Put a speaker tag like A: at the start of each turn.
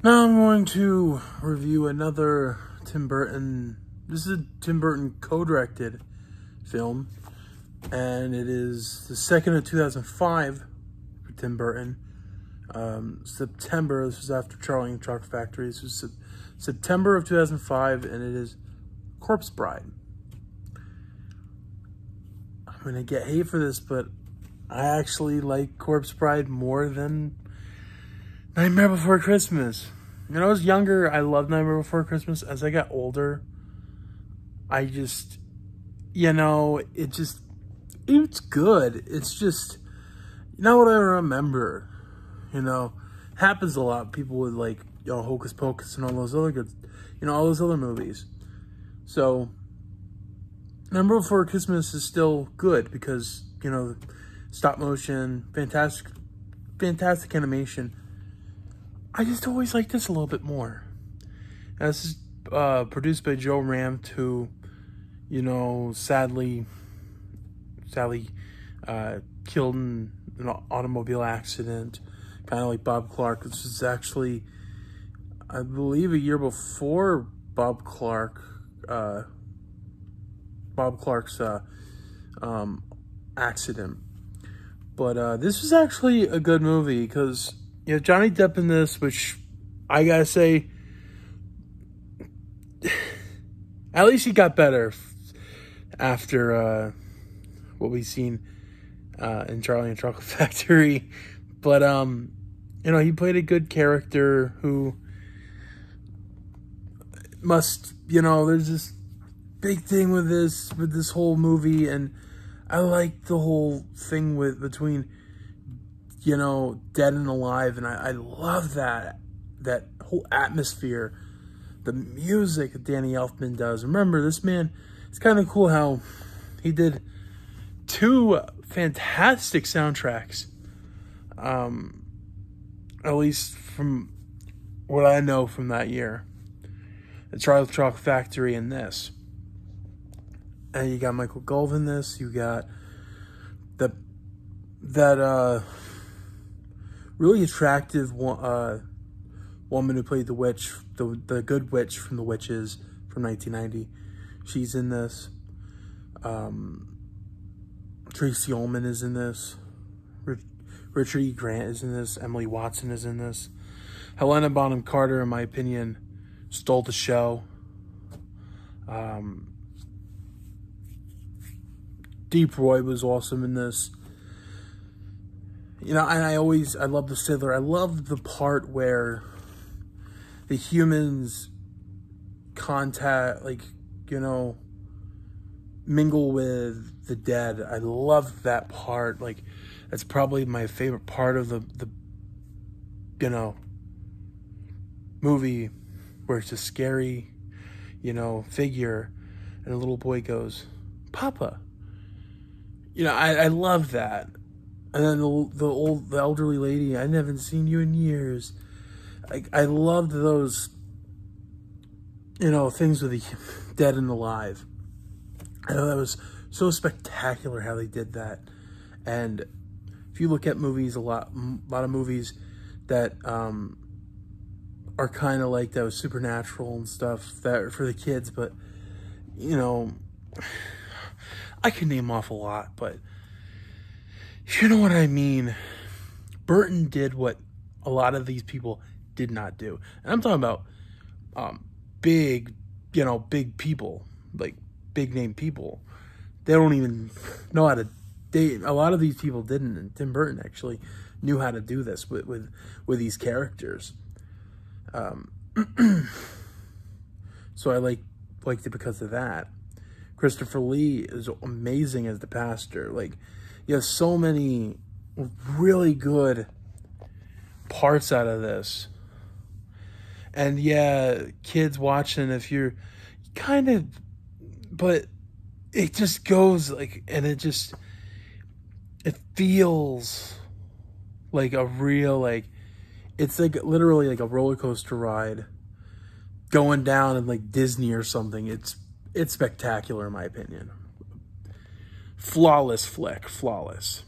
A: Now I'm going to review another Tim Burton. This is a Tim Burton co-directed film, and it is the second of 2005 for Tim Burton. Um, September. This was after Charlie and the Chocolate Factory. This was September of 2005, and it is Corpse Bride. I'm gonna get hate for this, but I actually like Corpse Bride more than Nightmare Before Christmas. When I was younger, I loved Nightmare Before Christmas. As I got older, I just, you know, it just, it's good. It's just not what I remember. You know, happens a lot. People with like, you know, Hocus Pocus and all those other good, you know, all those other movies. So, Nightmare Before Christmas is still good because, you know, stop motion, fantastic, fantastic animation. I just always like this a little bit more. And this is uh, produced by Joe Ranft, who, you know, sadly, sadly, uh, killed in an automobile accident, kind of like Bob Clark. This is actually, I believe, a year before Bob Clark, uh, Bob Clark's uh, um, accident. But uh, this is actually a good movie because you have Johnny Depp in this, which I gotta say, at least he got better after uh, what we've seen uh, in Charlie and Chocolate Factory. But um, you know, he played a good character who must, you know, there's this big thing with this with this whole movie and I like the whole thing with between you know dead and alive, and I, I love that that whole atmosphere, the music that Danny Elfman does. Remember, this man. It's kind of cool how he did two fantastic soundtracks. Um, at least from what I know from that year. The Charlie Chalk Factory and this. And you got Michael Gough in this. You got the that uh, really attractive uh, woman who played the witch, the the good witch from The Witches from 1990. She's in this. Um, Tracey Ullman is in this. Richard E. Grant is in this. Emily Watson is in this. Helena Bonham Carter, in my opinion, stole the show. Um, Deep Roy was awesome in this. You know, and I always, I love the Sizzler. I love the part where the humans contact, like, you know, mingle with the dead. I love that part. Like, that's probably my favorite part of the, the you know, movie where it's a scary, you know, figure and a little boy goes, Papa you know, I, I love that. And then the, the old, the elderly lady, I haven't seen you in years. I, I loved those, you know, things with the dead and alive. I know that was so spectacular how they did that. And if you look at movies, a lot, a lot of movies that um, are kind of like that was supernatural and stuff that for the kids, but you know. I can name off a lot, but you know what I mean. Burton did what a lot of these people did not do. And I'm talking about um, big, you know, big people, like big name people. They don't even know how to date. A lot of these people didn't. And Tim Burton actually knew how to do this with with, with these characters. Um, so I like liked it because of that. Christopher Lee is amazing as the pastor. Like, you have so many really good parts out of this. And yeah, kids watching, if you're kind of, but it just goes like, and it just, it feels like a real, like, it's like literally like a roller coaster ride going down in like Disney or something. It's it's spectacular in my opinion. Flawless flick, flawless.